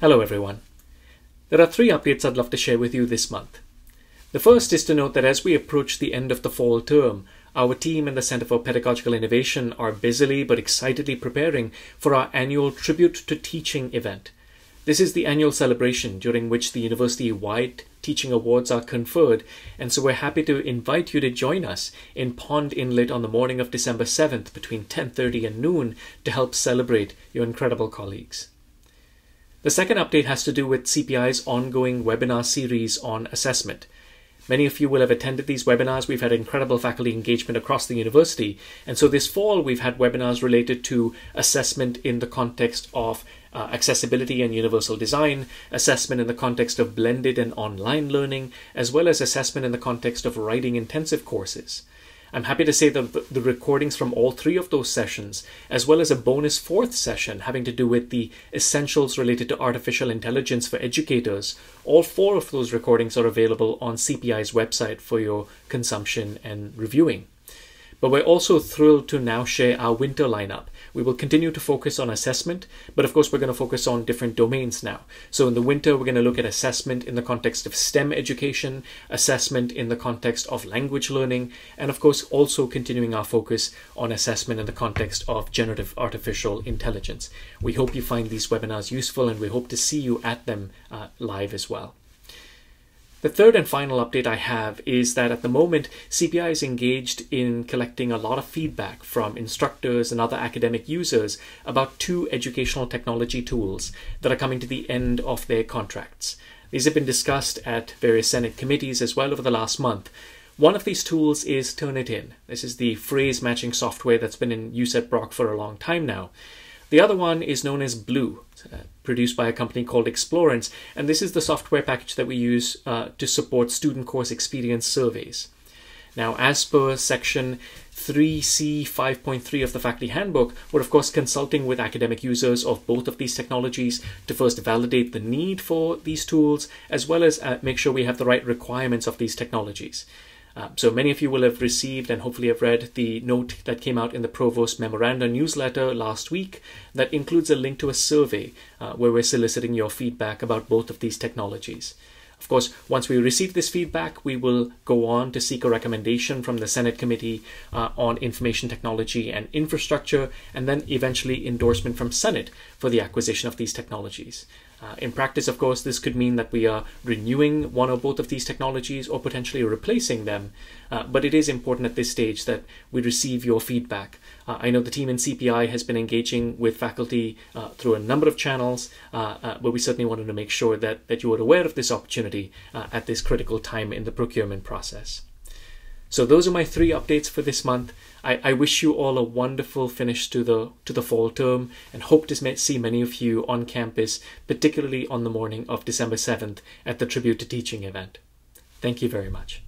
Hello everyone. There are three updates I'd love to share with you this month. The first is to note that as we approach the end of the fall term, our team in the Center for Pedagogical Innovation are busily but excitedly preparing for our annual Tribute to Teaching event. This is the annual celebration during which the university wide teaching awards are conferred, and so we're happy to invite you to join us in Pond Inlet on the morning of December 7th between 10:30 and noon to help celebrate your incredible colleagues. The second update has to do with CPI's ongoing webinar series on assessment. Many of you will have attended these webinars. We've had incredible faculty engagement across the university. And so this fall, we've had webinars related to assessment in the context of uh, accessibility and universal design, assessment in the context of blended and online learning, as well as assessment in the context of writing intensive courses. I'm happy to say that the recordings from all three of those sessions, as well as a bonus fourth session having to do with the essentials related to artificial intelligence for educators, all four of those recordings are available on CPI's website for your consumption and reviewing. But we're also thrilled to now share our winter lineup. We will continue to focus on assessment, but of course, we're going to focus on different domains now. So in the winter, we're going to look at assessment in the context of STEM education, assessment in the context of language learning, and of course, also continuing our focus on assessment in the context of generative artificial intelligence. We hope you find these webinars useful and we hope to see you at them uh, live as well. The third and final update I have is that at the moment, CPI is engaged in collecting a lot of feedback from instructors and other academic users about two educational technology tools that are coming to the end of their contracts. These have been discussed at various Senate committees as well over the last month. One of these tools is Turnitin. This is the phrase matching software that's been in use at Brock for a long time now. The other one is known as Blue, uh, produced by a company called Explorance, and this is the software package that we use uh, to support student course experience surveys. Now, as per section 3C 5.3 of the faculty handbook, we're of course consulting with academic users of both of these technologies to first validate the need for these tools, as well as uh, make sure we have the right requirements of these technologies. Uh, so many of you will have received and hopefully have read the note that came out in the Provost Memoranda newsletter last week that includes a link to a survey uh, where we're soliciting your feedback about both of these technologies. Of course, once we receive this feedback, we will go on to seek a recommendation from the Senate Committee uh, on Information Technology and Infrastructure, and then eventually endorsement from Senate for the acquisition of these technologies. Uh, in practice, of course, this could mean that we are renewing one or both of these technologies or potentially replacing them. Uh, but it is important at this stage that we receive your feedback. Uh, I know the team in CPI has been engaging with faculty uh, through a number of channels, uh, uh, but we certainly wanted to make sure that, that you were aware of this opportunity at this critical time in the procurement process. So those are my three updates for this month. I, I wish you all a wonderful finish to the to the fall term and hope to see many of you on campus, particularly on the morning of December 7th at the Tribute to Teaching event. Thank you very much.